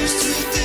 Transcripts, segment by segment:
used to think.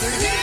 Three.